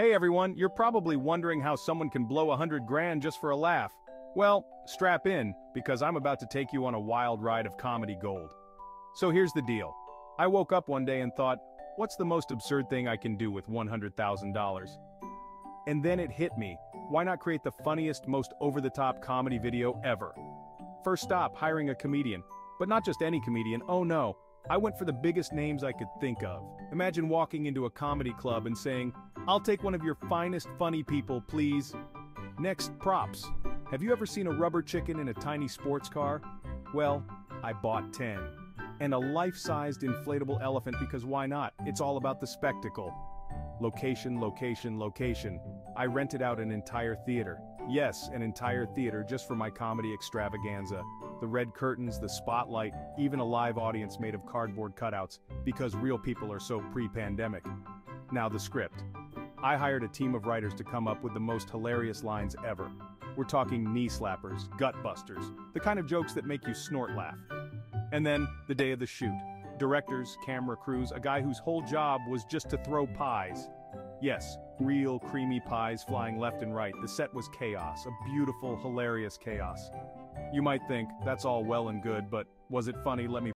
Hey everyone, you're probably wondering how someone can blow a hundred grand just for a laugh. Well, strap in, because I'm about to take you on a wild ride of comedy gold. So here's the deal. I woke up one day and thought, what's the most absurd thing I can do with $100,000? And then it hit me, why not create the funniest, most over-the-top comedy video ever? First stop, hiring a comedian. But not just any comedian, oh no, I went for the biggest names I could think of. Imagine walking into a comedy club and saying, I'll take one of your finest funny people, please. Next, props. Have you ever seen a rubber chicken in a tiny sports car? Well, I bought 10. And a life-sized inflatable elephant because why not? It's all about the spectacle. Location, location, location. I rented out an entire theater. Yes, an entire theater just for my comedy extravaganza. The red curtains, the spotlight, even a live audience made of cardboard cutouts, because real people are so pre-pandemic. Now the script. I hired a team of writers to come up with the most hilarious lines ever. We're talking knee slappers, gut busters, the kind of jokes that make you snort laugh. And then, the day of the shoot. Directors, camera crews, a guy whose whole job was just to throw pies. Yes, real creamy pies flying left and right. The set was chaos, a beautiful, hilarious chaos. You might think, that's all well and good, but was it funny? Let me